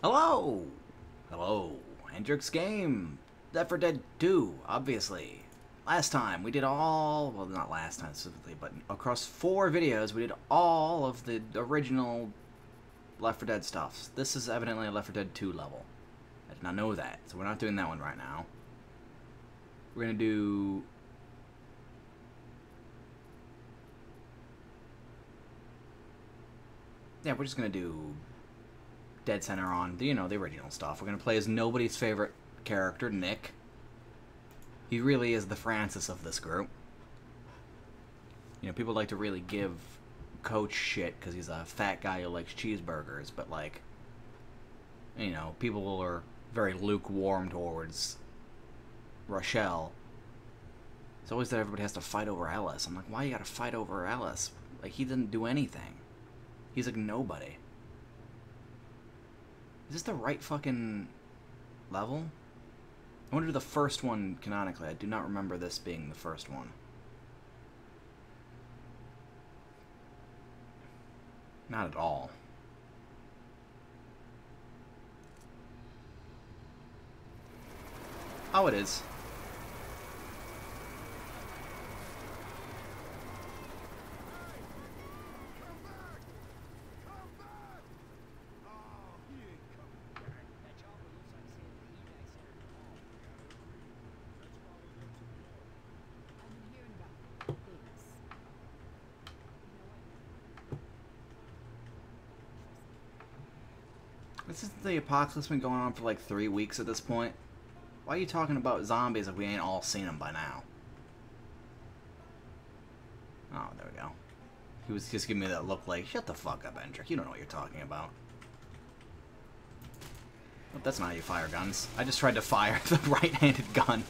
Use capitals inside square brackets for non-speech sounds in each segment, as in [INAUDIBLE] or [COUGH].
Hello! Hello. EnDricks Game. Left 4 Dead 2, obviously. Last time, we did all... Well, not last time specifically, but across four videos, we did all of the original Left 4 Dead stuffs. This is evidently a Left 4 Dead 2 level. I did not know that, so we're not doing that one right now. We're gonna do... Yeah, we're just gonna do Dead Center on, you know, the original stuff. We're going to play as nobody's favorite character, Nick. He really is the Francis of this group. You know, people like to really give Coach shit because he's a fat guy who likes cheeseburgers, but, like, you know, people are very lukewarm towards Rochelle. It's always that everybody has to fight over Ellis. I'm like, why you gotta fight over Ellis? Like, he didn't do anything. He's like nobody. Is this the right fucking level? I wonder the first one canonically. I do not remember this being the first one. Not at all. Oh, it is. This is the apocalypse been going on for like three weeks at this point. Why are you talking about zombies if we ain't all seen them by now? Oh, there we go. He was just giving me that look like, shut the fuck up, Hendrik. You don't know what you're talking about. That's not how you fire guns. I just tried to fire [LAUGHS] the right-handed gun.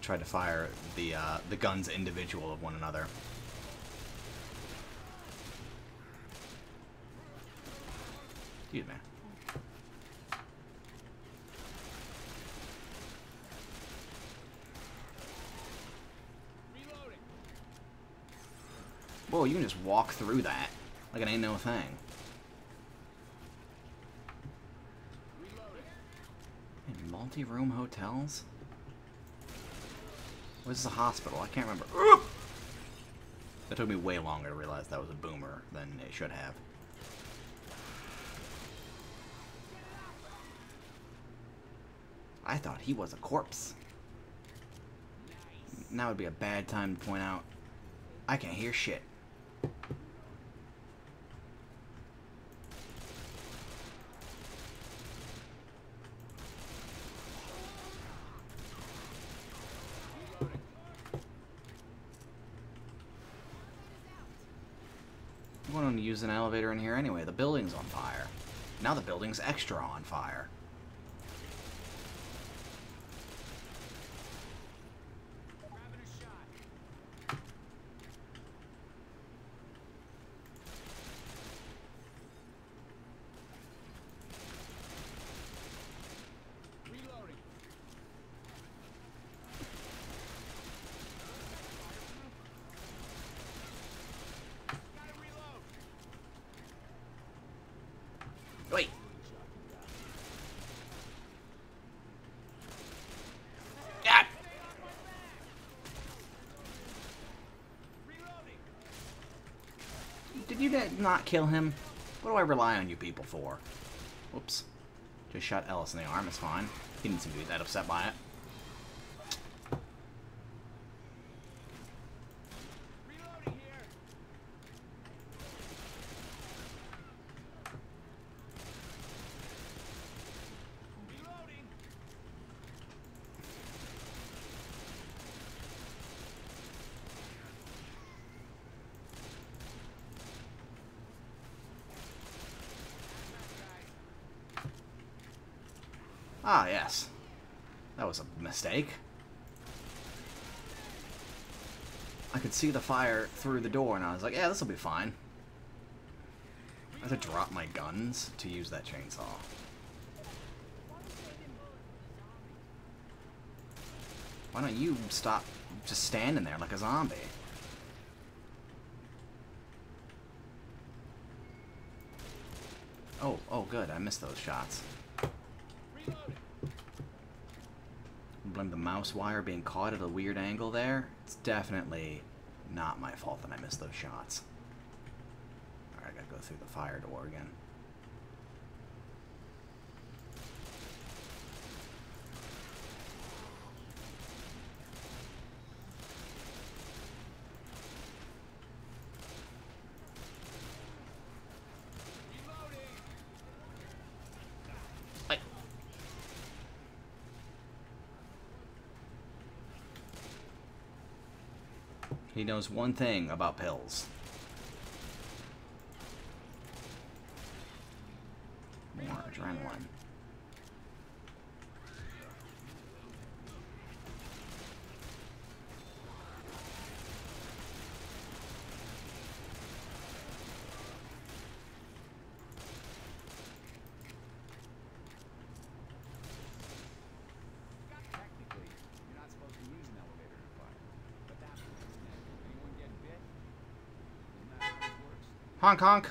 Tried to fire the uh, the guns individual of one another. Excuse me. Whoa, you can just walk through that like it ain't no thing. multi-room hotels? This is a hospital. I can't remember. That took me way longer to realize that was a boomer than it should have. I thought he was a corpse. Now would be a bad time to point out. I can't hear shit. I'm going to use an elevator in here anyway. The building's on fire. Now the building's extra on fire. Wait. God. Did you not kill him? What do I rely on you people for? Whoops. Just shot Ellis in the arm, it's fine. He didn't seem to be that upset by it. mistake. I could see the fire through the door, and I was like, yeah, this will be fine. I have to drop my guns to use that chainsaw. Why don't you stop just standing there like a zombie? Oh, oh good, I missed those shots. Reloading. Blame the mouse wire being caught at a weird angle there. It's definitely not my fault that I missed those shots. Alright, I gotta go through the fire door again. He knows one thing about pills. More adrenaline. Honk honk.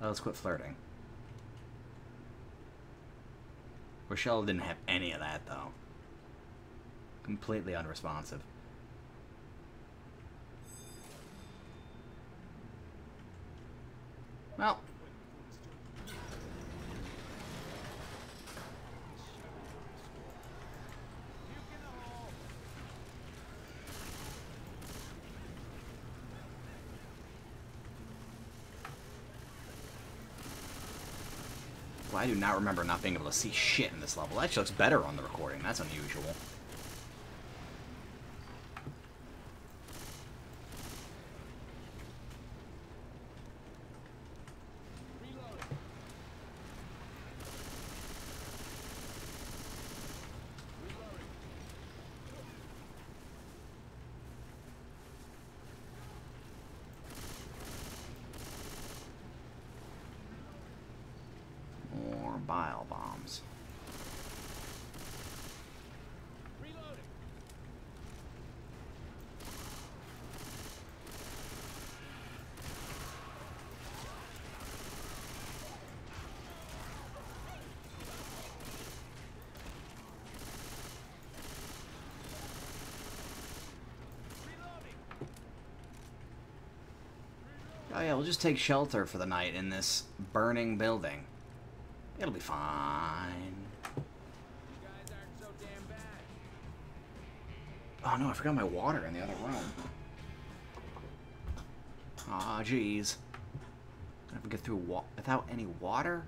Let's quit flirting. Rochelle didn't have any of that, though. Completely unresponsive. Well, I do not remember not being able to see shit in this level. That actually looks better on the recording. That's unusual. bile bombs. Oh yeah, we'll just take shelter for the night in this burning building. It'll be fine. So oh no, I forgot my water in the other room. Aw, oh, jeez. I have to get through without any water?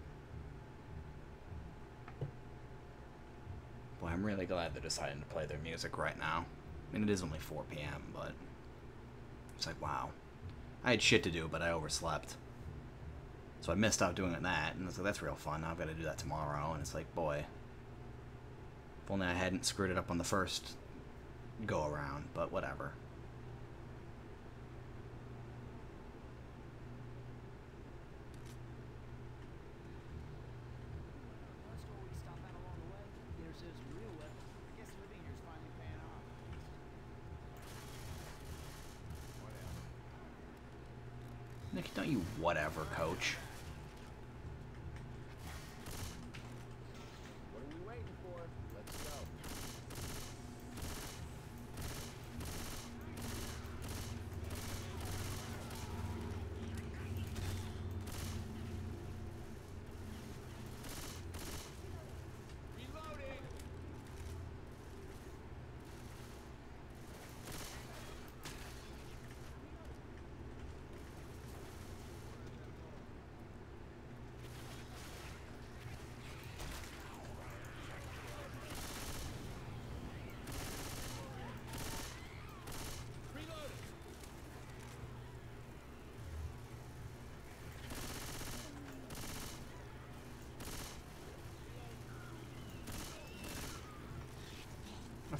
Boy, I'm really glad they're deciding to play their music right now. I mean, it is only 4 p.m., but... It's like, wow. I had shit to do, but I overslept. So I missed out doing that, and I was like, that's real fun. I've got to do that tomorrow. And it's like, boy, if only I hadn't screwed it up on the first go around, but whatever. Nick, don't you whatever, coach.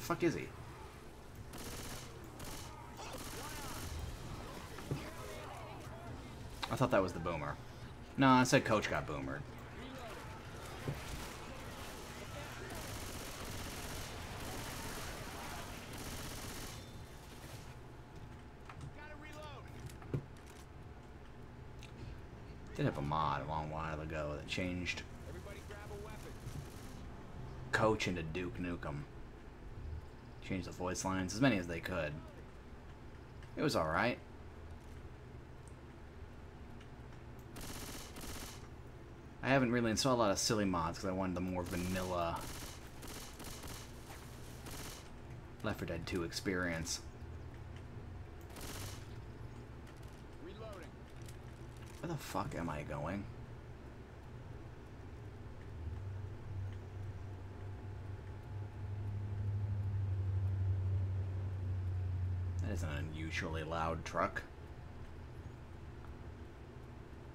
fuck is he? I thought that was the boomer. No, I said coach got boomered. Did have a mod a long while ago that changed coach into Duke Nukem. Changed the voice lines as many as they could. It was alright. I haven't really installed a lot of silly mods because I wanted the more vanilla Left 4 Dead 2 experience. Reloading. Where the fuck am I going? That is an unusually loud truck.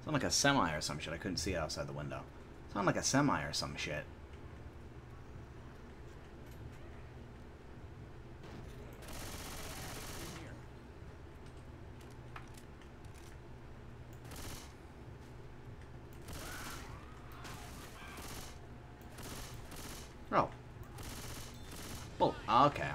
Sound like a semi or some shit. I couldn't see it outside the window. Sound like a semi or some shit. Oh. Well, okay.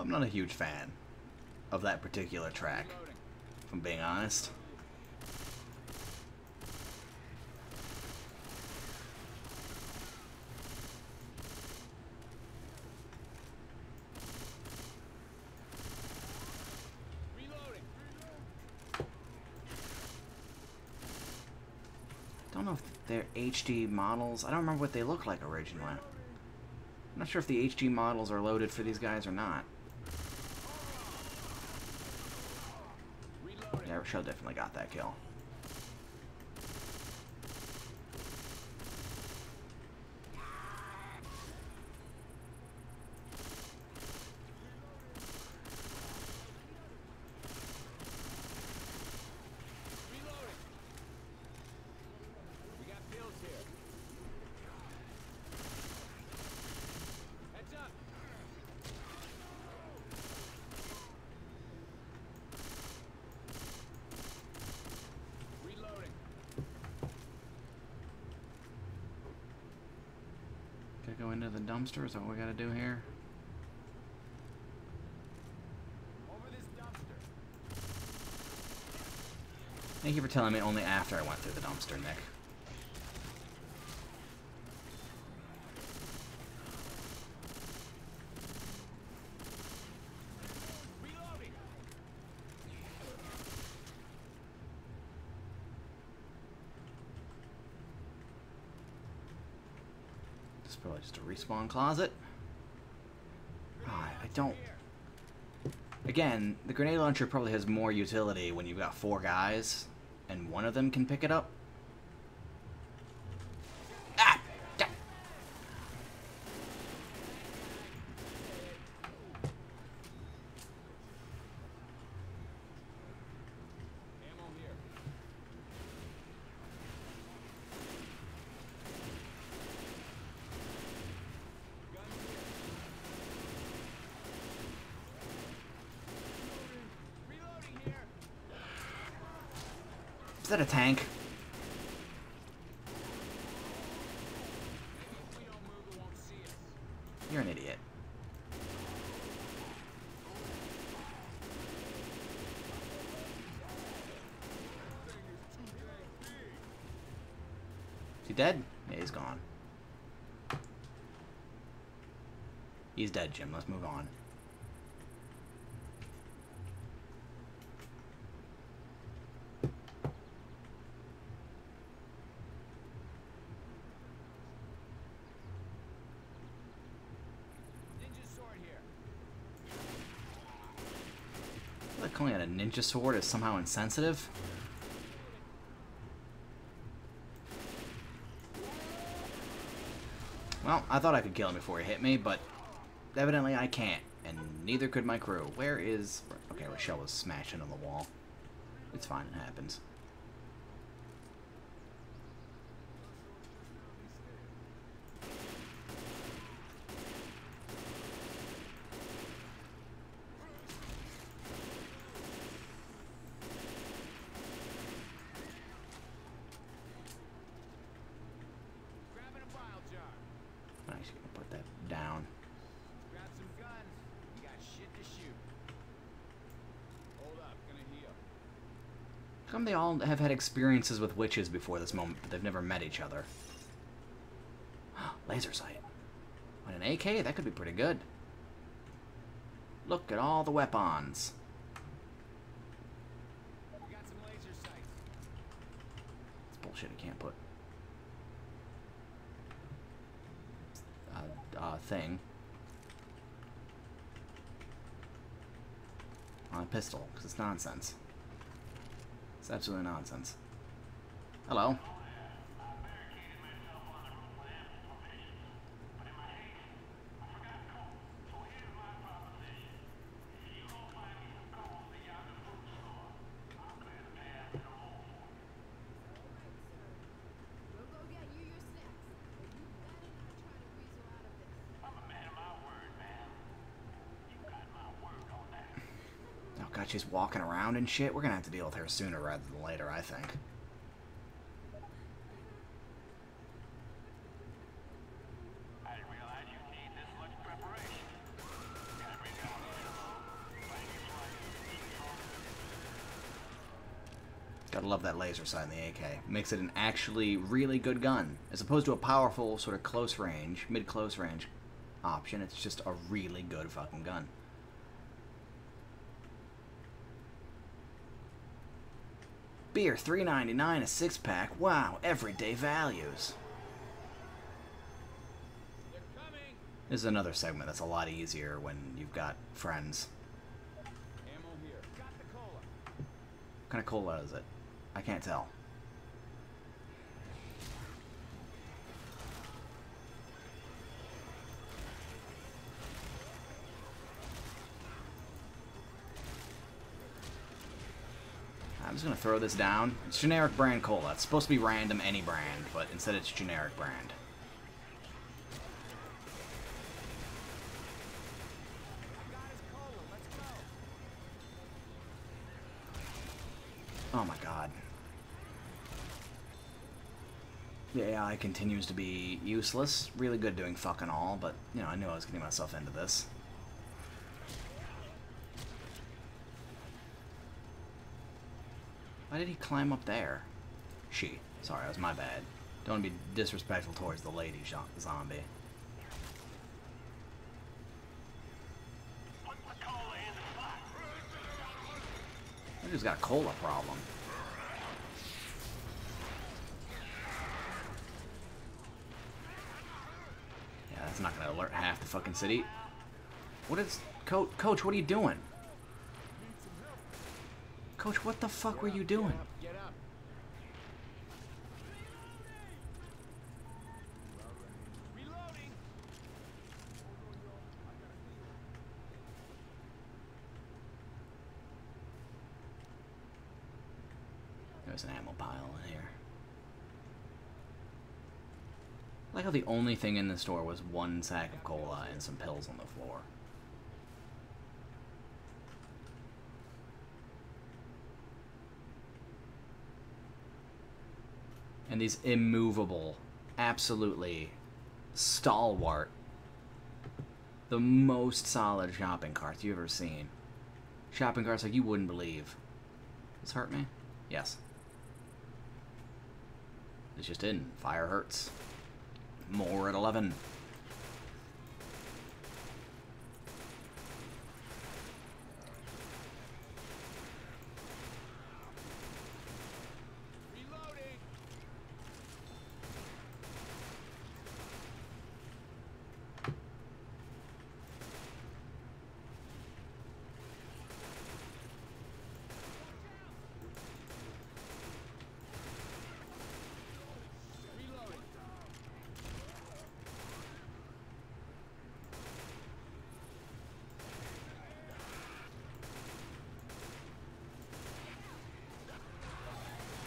I'm not a huge fan of that particular track, if I'm being honest. don't know if they're HD models. I don't remember what they look like originally. I'm not sure if the HD models are loaded for these guys or not. Rochelle definitely got that kill. Gotta go into the dumpster, is that what we gotta do here? Thank you for telling me only after I went through the dumpster, Nick. It's respawn closet. Oh, I don't... Again, the grenade launcher probably has more utility when you've got four guys and one of them can pick it up. Ah! Is that a tank? You're an idiot. He dead? Yeah, he's gone. He's dead, Jim. Let's move on. like calling it a ninja sword is somehow insensitive. Well, I thought I could kill him before he hit me, but evidently I can't, and neither could my crew. Where is... Okay, Rochelle was smashing on the wall. It's fine, it happens. he's gonna put that down. Grab some guns. We got shit to shoot. Hold up, gonna heal. How come they all have had experiences with witches before this moment, but they've never met each other? [GASPS] Laser sight. On an AK, that could be pretty good. Look at all the weapons. It's bullshit. I can't put a thing on a pistol because it's nonsense. It's absolutely nonsense. Hello. We'll go get you your snacks, but you better not try to weasel out of this. Oh god, she's walking around and shit. We're gonna have to deal with her sooner rather than later, I think. Gotta love that laser sight in the AK. Makes it an actually really good gun. As opposed to a powerful sort of close range, mid-close range option, it's just a really good fucking gun. Beer, three ninety nine a six pack. Wow, everyday values. This is another segment that's a lot easier when you've got friends. Got. What kind of cola is it? I can't tell. Just gonna throw this down. It's generic brand cola. It's supposed to be random any brand, but instead it's generic brand. Oh my god. The AI continues to be useless. Really good doing fucking all, but, you know, I knew I was getting myself into this. Did he climb up there? She. Sorry, that was my bad. Don't be disrespectful towards the lady zombie. I just got a cola problem. Yeah, that's not gonna alert half the fucking city. What is... Coach, Coach, what are you doing? Coach, what the fuck were you doing? There's an ammo pile in here. I like how the only thing in the store was one sack of cola and some pills on the floor. These immovable, absolutely stalwart, the most solid shopping carts you've ever seen. Shopping carts like you wouldn't believe. This hurt me? Yes. This just in. Fire hurts. More at 11. Reloading. Reloading.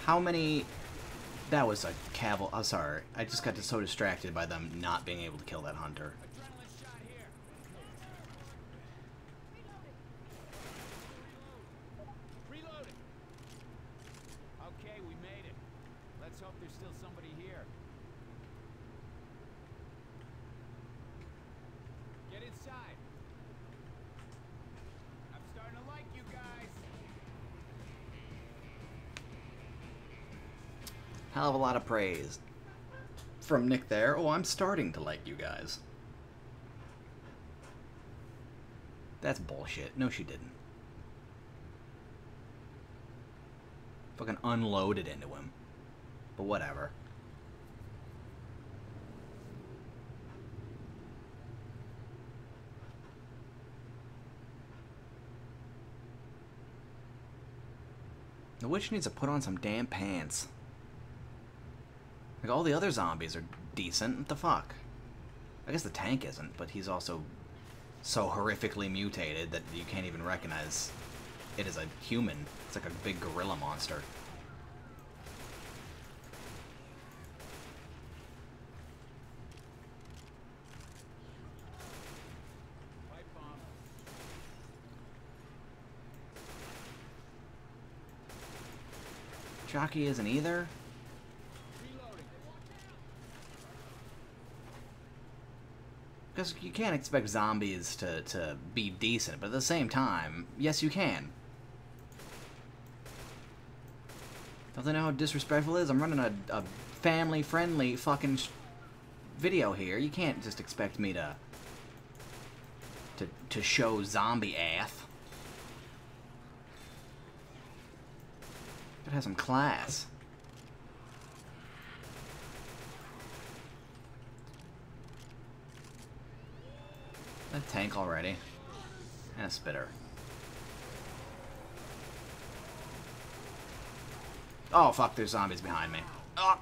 How many... That was a caval... I'm sorry. I just got so distracted by them not being able to kill that hunter. Of praise from Nick there. Oh, I'm starting to like you guys. That's bullshit. No, she didn't. Fucking unloaded into him. But whatever. The witch needs to put on some damn pants. Like, all the other zombies are decent. What the fuck? I guess the tank isn't, but he's also so horrifically mutated that you can't even recognize it as a human. It's like a big gorilla monster. Jockey isn't either. Because you can't expect zombies to, to be decent, but at the same time, yes, you can. Don't they know how disrespectful it is? I'm running a, a family-friendly fucking video here. You can't just expect me to, to to show zombie ass. It has some class. A tank already. And a spitter. Oh, fuck, there's zombies behind me. Oh.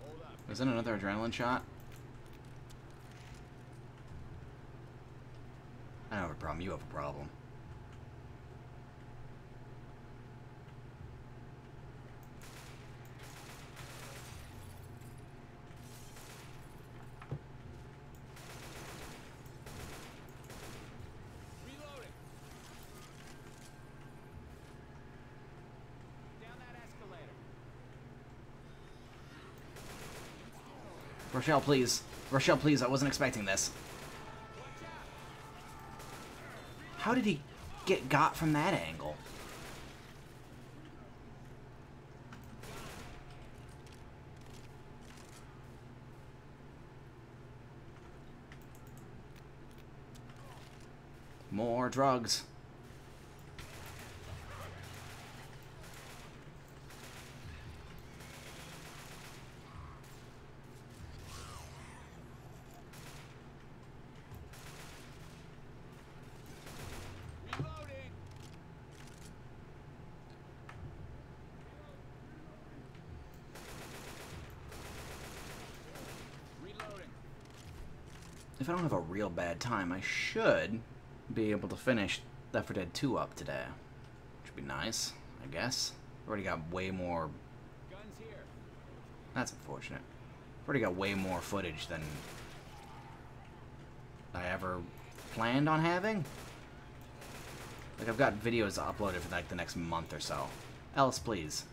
Hold up. Was that another adrenaline shot? I don't have a problem. You have a problem. Rochelle, please. Rochelle, please. I wasn't expecting this. How did he get got from that angle? More drugs. Reloading. Reloading. If I don't have a real bad time, I should be able to finish Left 4 Dead 2 up today. Which would be nice, I guess. Already got way more... Guns here. That's unfortunate. Already got way more footage than I ever planned on having. Like, I've got videos uploaded for, like, the next month or so. Ellis, please.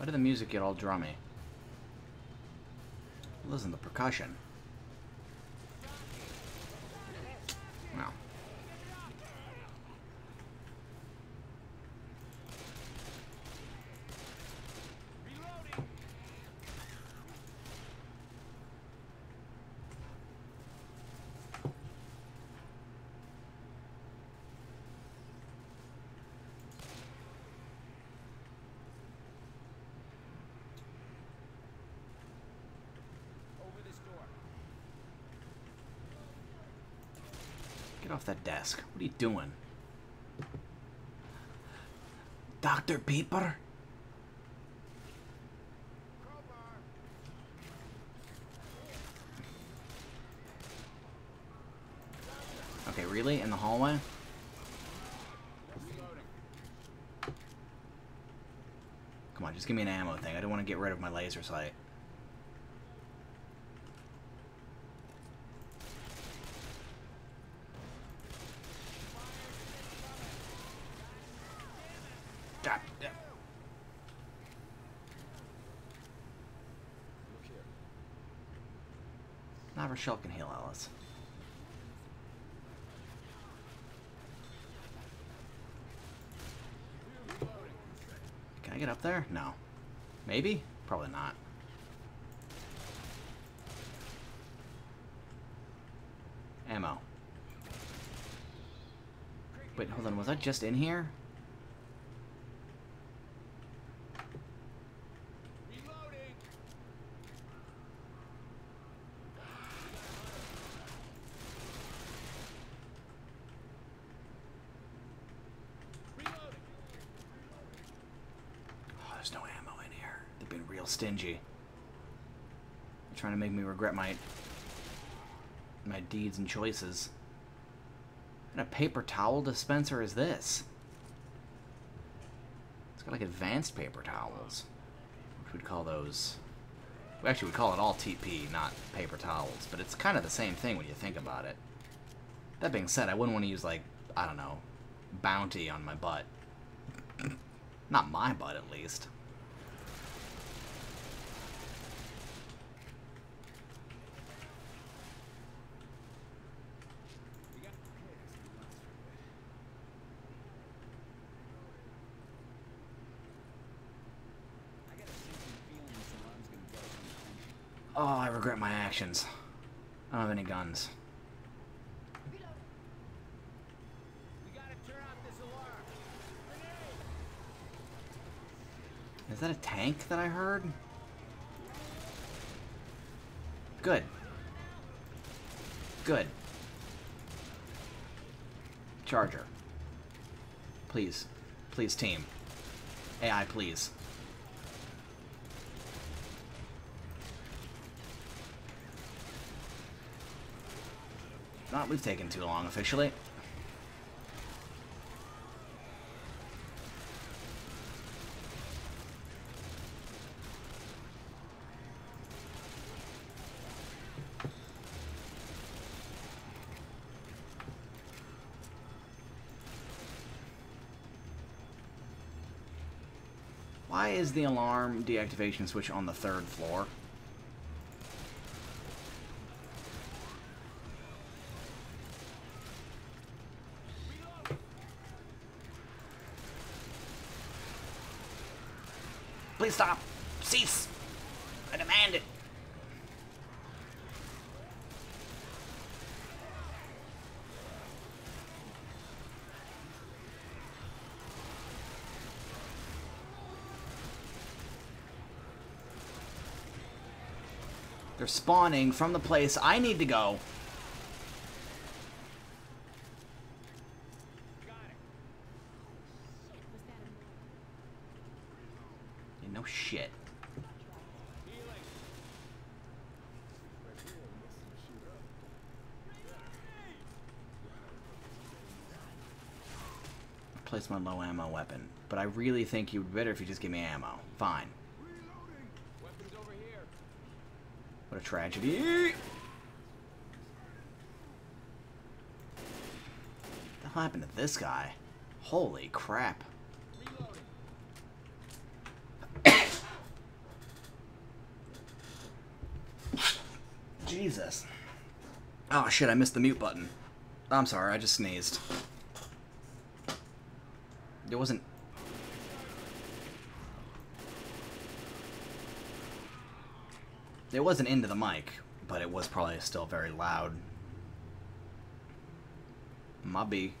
Why did the music get all drummy? Listen to the percussion. Wow. Reloading. Over this door. Get off that desk. What are you doing? Dr. Peeper? Okay, really? In the hallway? Come on, Just give me an ammo thing. I don't want to get rid of my laser sight. God damn. Look here. Not Rochelle can heal Ellis. Can I get up there? No. Maybe? Probably not. Ammo. Wait, hold on. Was I just in here? Reloading. Reloading. Oh, there's no ammo in here. They've been real stingy. They're trying to make me regret my my deeds and choices. What of paper towel dispenser is this? It's got like advanced paper towels. Which we'd call those. We actually would call it all TP, not paper towels, but it's kind of the same thing when you think about it. That being said, I wouldn't want to use like, I don't know, bounty on my butt. Not my butt, at least. We got. Okay, this is last for a bit. I got a sinking feeling this alarm's gonna get us some attention. Oh, I regret my actions. I don't have any guns. Is that a tank that I heard? Good. Good. Charger. Please. Please, team. AI, please. Not, we've taken too long officially. Why is the alarm deactivation switch on the third floor? Please stop! Cease! I demand it! They're spawning from the place I need to go. No shit. Place my low ammo weapon. But I really think you'd be better if you just give me ammo. Fine. Weapons over here. What a tragedy. What happened to this guy? Holy crap. [COUGHS] Jesus. Oh shit, I missed the mute button. I'm sorry, I just sneezed. It wasn't. It wasn't into the mic, but it was probably still very loud. Mubby. Reloading.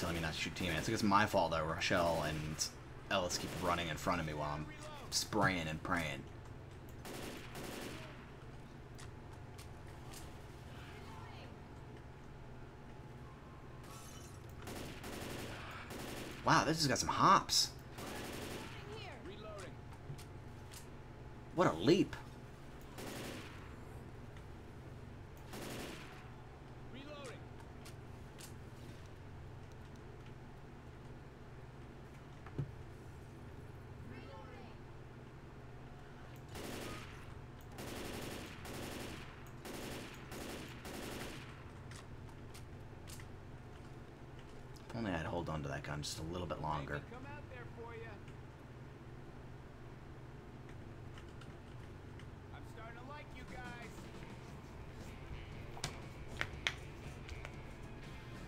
telling me not to shoot teammates. Like it's my fault that Rochelle and Ellis keep running in front of me while I'm spraying and praying. Wow, this has got some hops. What a leap.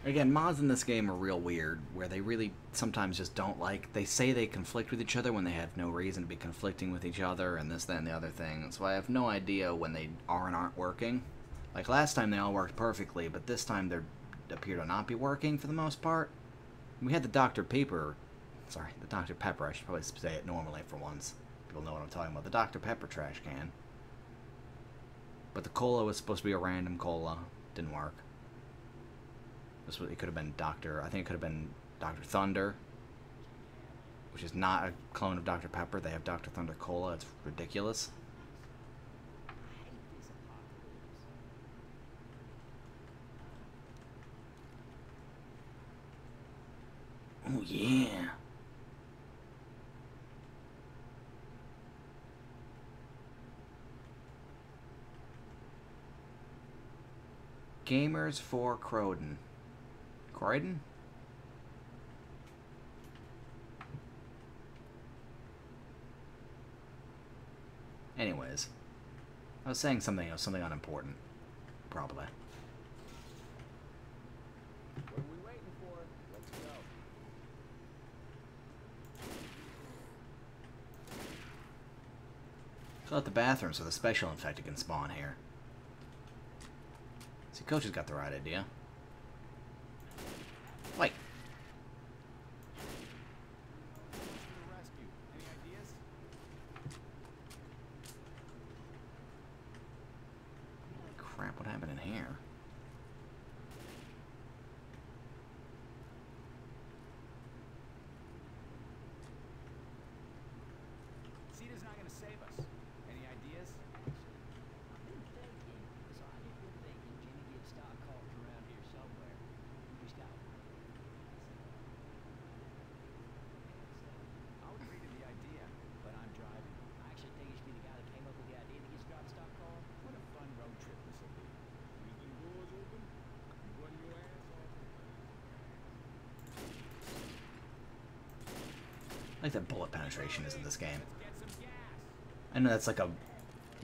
Again, mods in this game are real weird, where they really sometimes just don't like. They say they conflict with each other when they have no reason to be conflicting with each other, and this, that, and the other thing. So I have no idea when they are and aren't working. Like last time, they all worked perfectly, but this time they appear to not be working for the most part. We had the Dr. Pepper, sorry, the Dr. Pepper. I should probably say it normally for once. People know what I'm talking about. The Dr. Pepper trash can. But the cola was supposed to be a random cola. Didn't work. This was, it could have been Doctor. I think it could have been Doctor Thunder, which is not a clone of Dr Pepper. They have Dr Thunder Cola. It's ridiculous. Oh yeah. Gamers for Croydon. Croydon? Anyways, I was saying something, something unimportant, probably. What are we waiting for? Let's go. Fill out the bathroom so the special infected can spawn here. See, Coach has got the right idea. Wait. To the rescue. Any ideas? Crap, what happened in here? CEDA's not gonna save us. Any ideas? I've been thinking, so I just been thinking Jimmy Gibbs' stock cars around here somewhere. We just got I would agree to the idea, but I'm driving. I actually think he should be the guy that came up with the idea to get Scott stock car. What a fun road trip this will be. Leave them doors open. You run your ass off. I like that bullet penetration is in this game. I know that's like a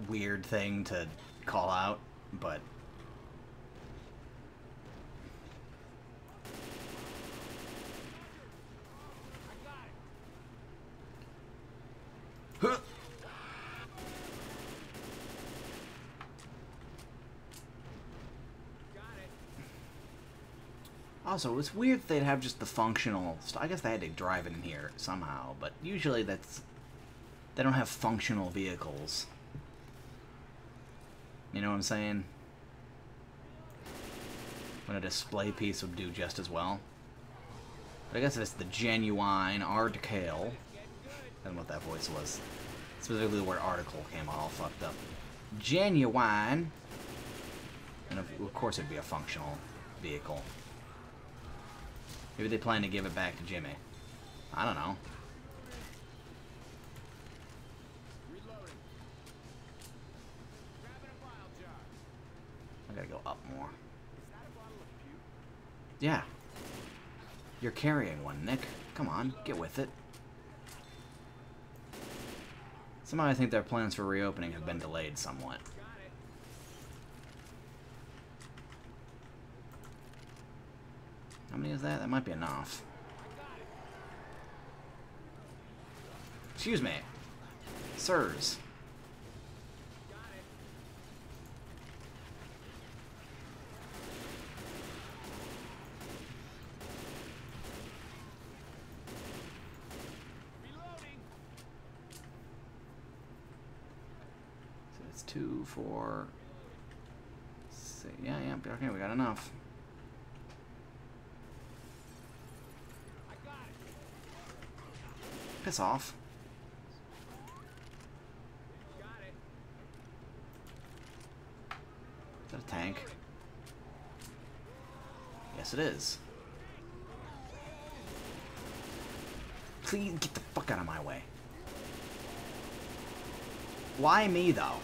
weird thing to call out, but I got it. Huh. Got it. Also, it's weird that they'd have just the functional. st- I guess they had to drive it in here somehow, but usually that's they don't have functional vehicles. You know what I'm saying? When a display piece would do just as well. But I guess it's the genuine article, I don't know what that voice was. Specifically the word article came all fucked up. Genuine. And of, of course it'd be a functional vehicle. Maybe they plan to give it back to Jimmy. I don't know. I gotta go up more. Yeah. You're carrying one, Nick. Come on, get with it. Somehow I think their plans for reopening have been delayed somewhat. Got it. How many is that? That might be enough. Excuse me. Sirs. Two, four, six. Yeah, yeah, okay, we got enough. I got it. Piss off. Is that a tank? Yes, it is. Please get the fuck out of my way. Why me, though?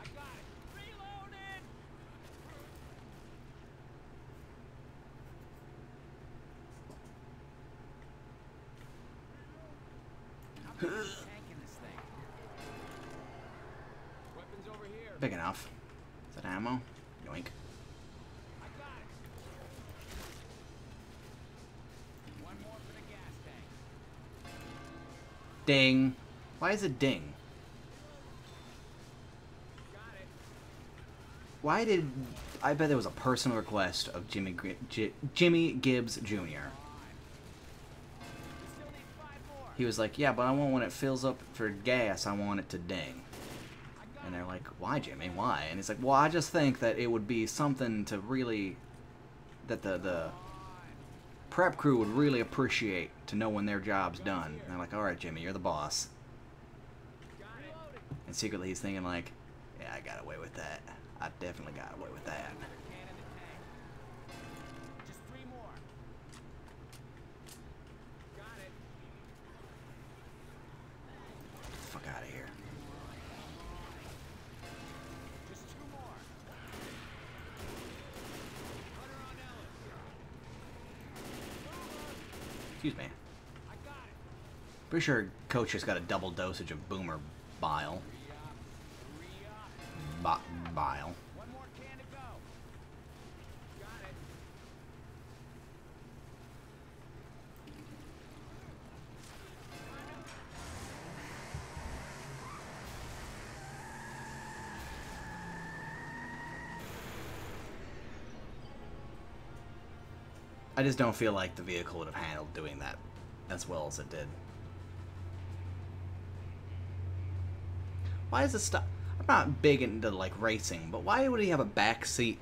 I got it. Reloaded. Tanking this thing. Weapons over here. Big enough. Is that ammo? Yoink. I got it. One more for the gas tank. Ding. Why is it ding? Why did... I bet there was a personal request of Jimmy J- Jimmy Gibbs Jr. He was like, yeah, but I want when it fills up for gas, I want it to ding. And they're like, why, Jimmy? Why? And he's like, well, I just think that it would be something to really... That the, the prep crew would really appreciate to know when their job's done. And they're like, all right, Jimmy, you're the boss. And secretly he's thinking like, yeah, I got away with that. I definitely got away with that. Pretty sure Coach just got a double dosage of Boomer bile. Bi- bile. I just don't feel like the vehicle would have handled doing that as well as it did. Why is it stuff? I'm not big into like racing, but why would he have a back seat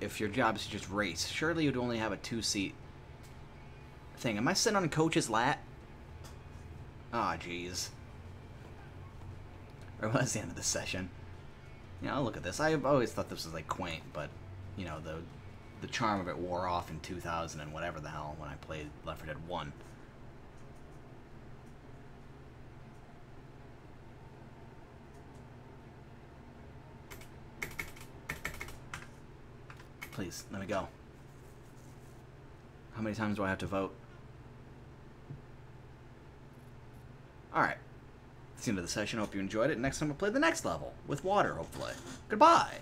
if your job is to just race? Surely you'd only have a two seat thing. Am I sitting on a Coach's lap? Ah, jeez. Or was the end of the session? You know, look at this. I've always thought this was like quaint, but you know the the charm of it wore off in 2000 and whatever the hell when I played Left 4 Dead 1. Please, let me go. How many times do I have to vote? Alright. That's the end of the session. Hope you enjoyed it. Next time we'll play the next level with water, hopefully. Goodbye!